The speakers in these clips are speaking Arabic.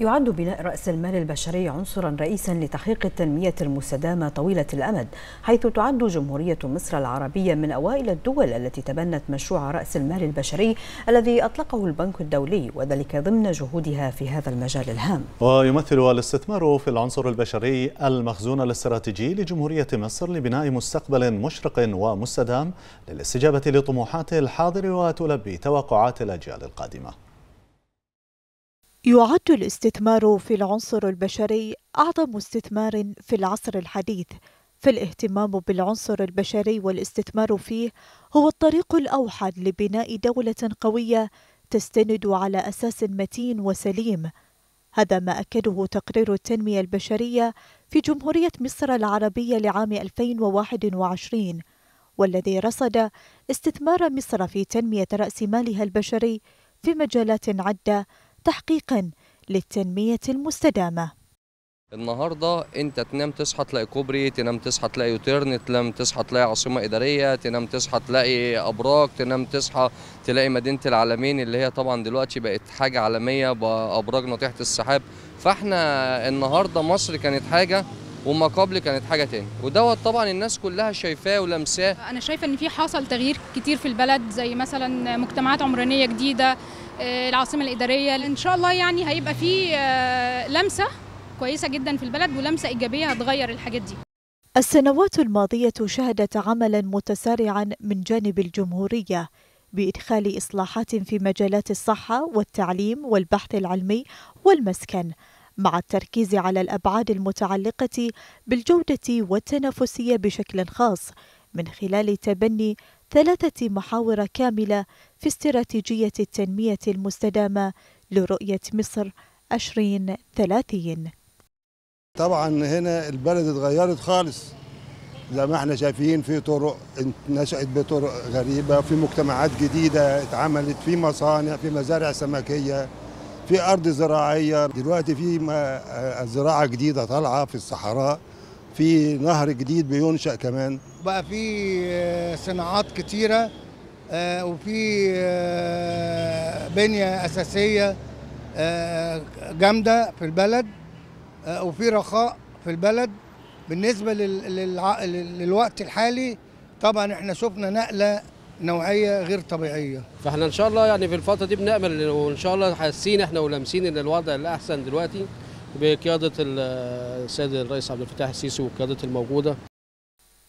يعد بناء رأس المال البشري عنصرا رئيسا لتحقيق التنمية المستدامة طويلة الأمد حيث تعد جمهورية مصر العربية من أوائل الدول التي تبنت مشروع رأس المال البشري الذي أطلقه البنك الدولي وذلك ضمن جهودها في هذا المجال الهام. ويمثل الاستثمار في العنصر البشري المخزون الاستراتيجي لجمهورية مصر لبناء مستقبل مشرق ومستدام للاستجابة لطموحات الحاضر وتلبي توقعات الأجيال القادمة. يعد الاستثمار في العنصر البشري أعظم استثمار في العصر الحديث. فالاهتمام بالعنصر البشري والاستثمار فيه هو الطريق الأوحد لبناء دولة قوية تستند على أساس متين وسليم. هذا ما أكده تقرير التنمية البشرية في جمهورية مصر العربية لعام 2021 والذي رصد استثمار مصر في تنمية رأس مالها البشري في مجالات عدة تحقيقا للتنمية المستدامة. النهارده أنت تنام تصحى تلاقي كوبري تنام تصحى تلاقي U-turn تنام تصحى تلاقي عاصمة إدارية تنام تصحى تلاقي أبراج تنام تصحى تلاقي مدينة العلمين اللي هي طبعا دلوقتي بقت حاجة عالمية بابراج ناطحة السحاب. فإحنا النهارده مصر كانت حاجة وما قبل كانت حاجة تاني. ودوت طبعا الناس كلها شايفاه ولمساه. أنا شايفة إن في حصل تغيير كتير في البلد زي مثلا مجتمعات عمرانية جديدة العاصمة الإدارية. إن شاء الله يعني هيبقى في لمسة كويسة جدا في البلد ولمسة إيجابية هتغير الحاجات دي. السنوات الماضية شهدت عملا متسارعا من جانب الجمهورية بإدخال إصلاحات في مجالات الصحة والتعليم والبحث العلمي والمسكن. مع التركيز على الأبعاد المتعلقة بالجودة والتنافسية بشكل خاص من خلال تبني ثلاثة محاور كاملة في استراتيجية التنمية المستدامة لرؤية مصر 2030 طبعا هنا البلد اتغيرت خالص. زي ما إحنا شايفين في طرق نشأت بطرق غريبة في مجتمعات جديدة اتعملت في مصانع في مزارع سمكية. في أرض زراعية دلوقتي في زراعة جديدة طالعة في الصحراء في نهر جديد بينشأ كمان. بقى في صناعات كتيرة وفي بنية أساسية جامدة في البلد وفي رخاء في البلد. بالنسبة للوقت الحالي طبعا إحنا شفنا نقلة نوعية غير طبيعية. فاحنا إن شاء الله يعني في الفترة دي بنأمل وإن شاء الله حاسين إحنا ولامسين إن الوضع الأحسن دلوقتي بقيادة السيد الرئيس عبد الفتاح السيسي والقيادة الموجودة.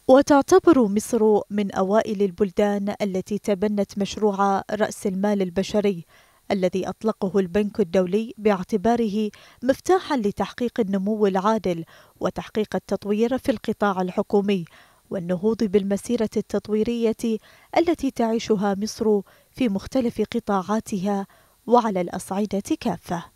وتعتبر مصر من أوائل البلدان التي تبنت مشروع رأس المال البشري الذي أطلقه البنك الدولي باعتباره مفتاحا لتحقيق النمو العادل وتحقيق التطوير في القطاع الحكومي. والنهوض بالمسيرة التطويرية التي تعيشها مصر في مختلف قطاعاتها وعلى الأصعدة كافة.